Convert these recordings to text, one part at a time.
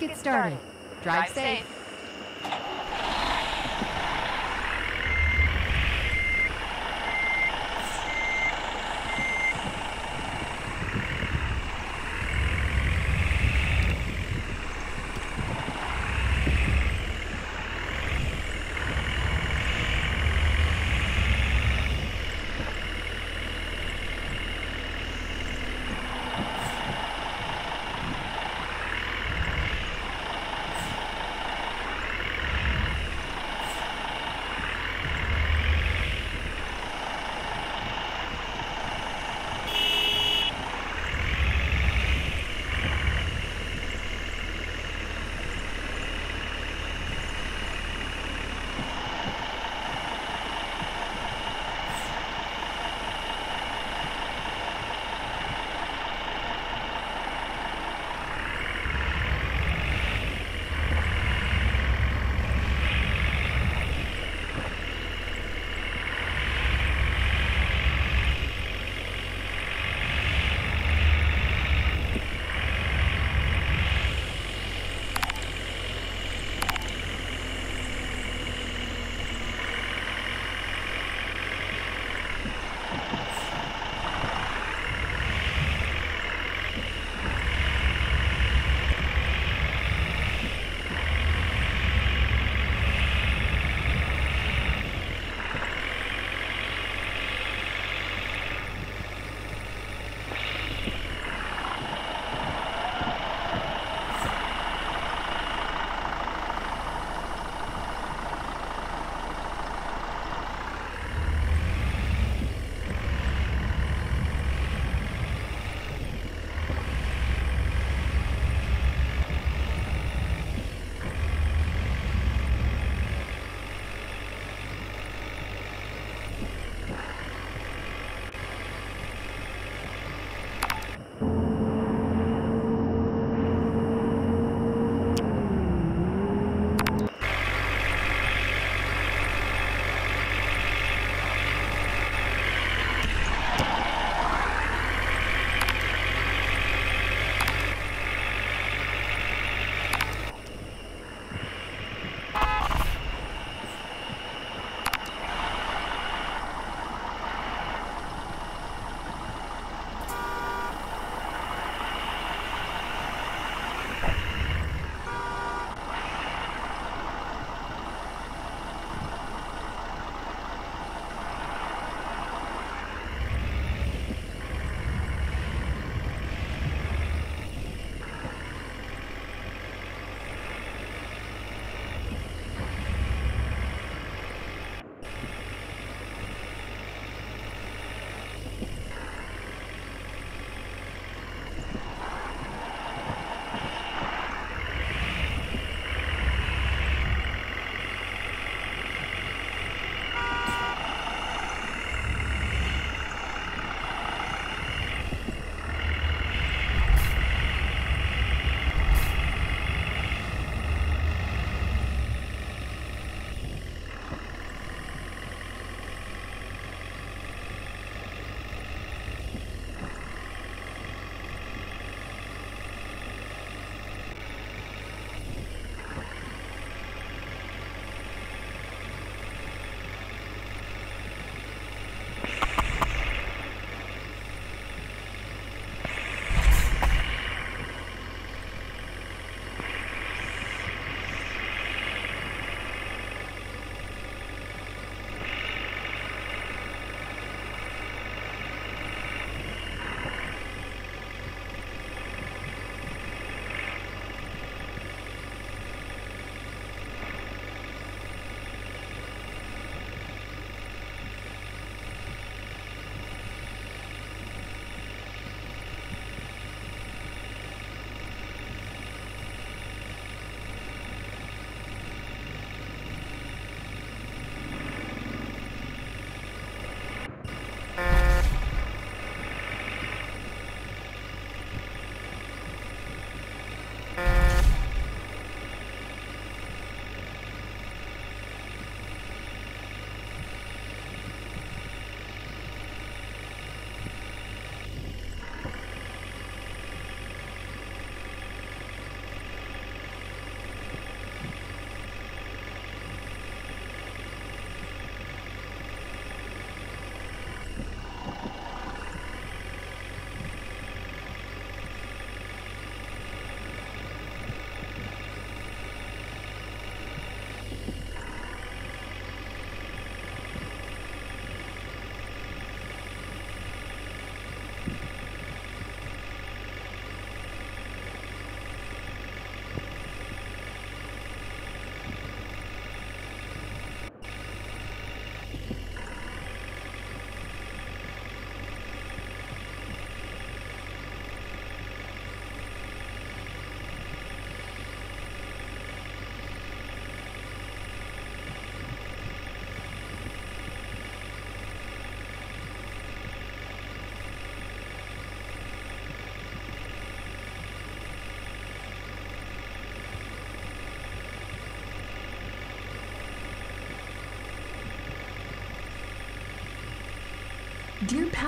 Get started. Drive safe.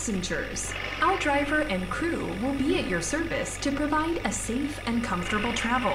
passengers, our driver and crew will be at your service to provide a safe and comfortable travel.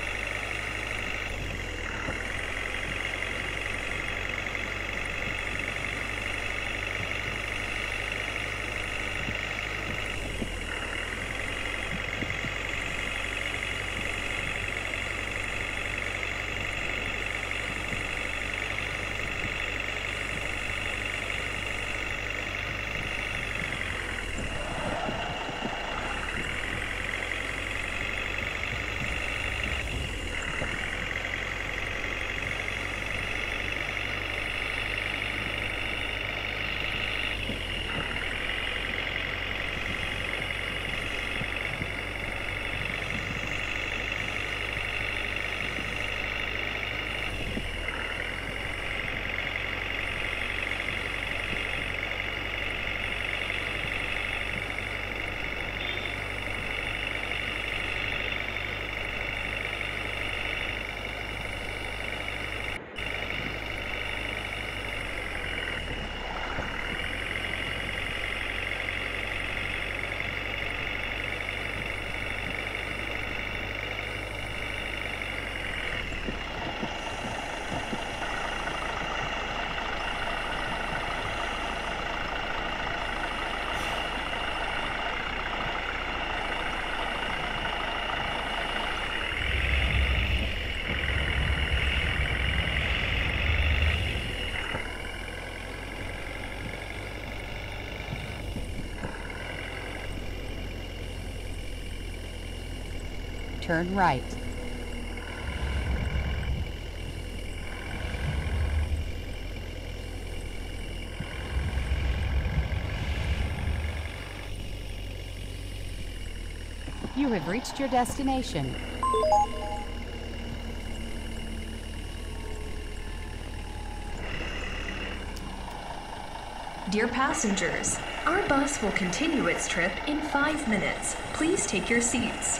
Turn right. You have reached your destination. Dear passengers, our bus will continue its trip in five minutes. Please take your seats.